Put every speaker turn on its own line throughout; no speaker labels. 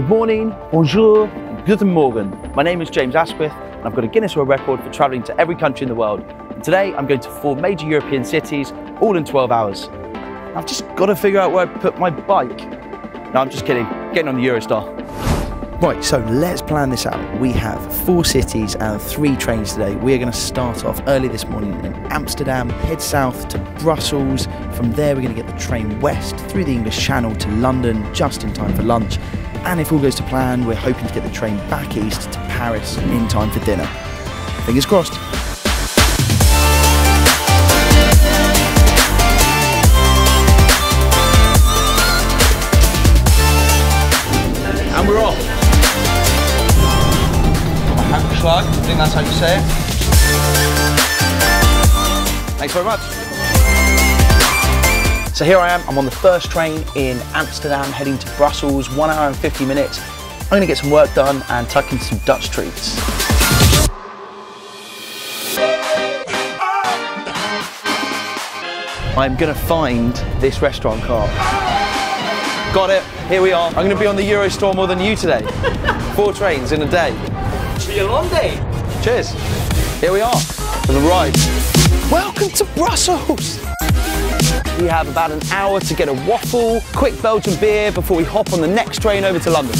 Good morning, bonjour, guten morgen. My name is James Asquith and I've got a Guinness World Record for travelling to every country in the world. And today I'm going to four major European cities, all in 12 hours. I've just got to figure out where I put my bike. No, I'm just kidding. Getting on the Eurostar. Right, so let's plan this out. We have four cities and three trains today. We are going to start off early this morning in Amsterdam, head south to Brussels. From there, we're going to get the train west through the English Channel to London just in time for lunch. And if all goes to plan, we're hoping to get the train back east to Paris in time for dinner. Fingers crossed. And we're off. Handschlag, I think that's how you say it. Thanks very much. So here I am, I'm on the first train in Amsterdam heading to Brussels, one hour and 50 minutes. I'm gonna get some work done and tuck in some Dutch treats. I'm gonna find this restaurant car. Got it, here we are. I'm gonna be on the Eurostar more than you today. Four trains in a day.
See you long day.
Cheers. Here we are for the ride. Welcome to Brussels. We have about an hour to get a waffle, quick Belgian beer before we hop on the next train over to London.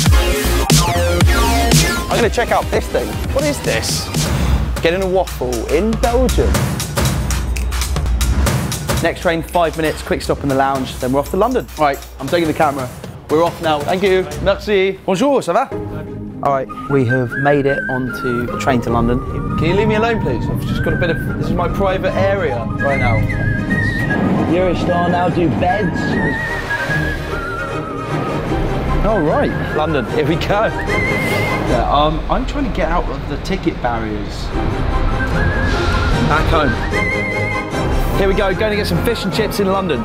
I'm going to check out this thing. What is this? Getting a waffle in Belgium. Next train, five minutes, quick stop in the lounge, then we're off to London. All right, I'm taking the camera. We're off now. Thank you. Merci. Bonjour, ça va? All right, we have made it onto the train to London. Can you leave me alone, please? I've just got a bit of. This is my private area right now. Eurostar now do beds. All right, London. Here we go. Yeah, um, I'm trying to get out of the ticket barriers. Back home. Here we go. Going to get some fish and chips in London.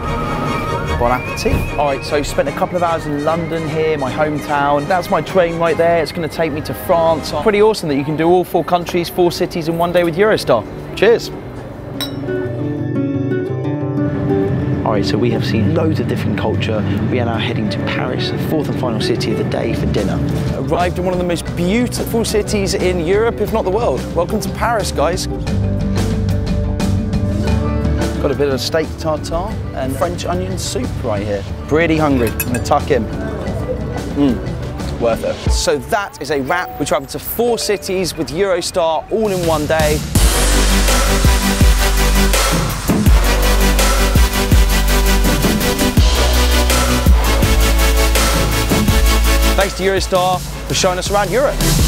Bon appetit. All right, so spent a couple of hours in London here, my hometown. That's my train right there. It's going to take me to France. Pretty awesome that you can do all four countries, four cities in one day with Eurostar. Cheers. All right, so we have seen loads of different culture. We are now heading to Paris, the fourth and final city of the day for dinner. Arrived in one of the most beautiful cities in Europe, if not the world. Welcome to Paris, guys. Got a bit of steak tartare and French onion soup right here. Pretty hungry. I'm gonna tuck in. Mmm, worth it. So that is a wrap. We travelled to four cities with Eurostar all in one day. Thanks to Eurostar for showing us around Europe.